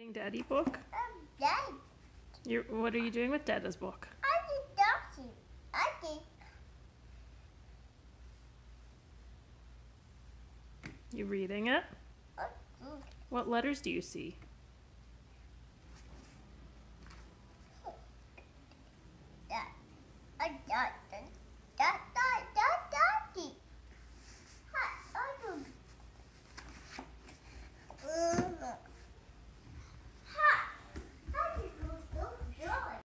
Reading Daddy book? Um, Daddy. You. what are you doing with Dada's book? I'm Daddy. I did. You reading it? What letters do you see? I got them.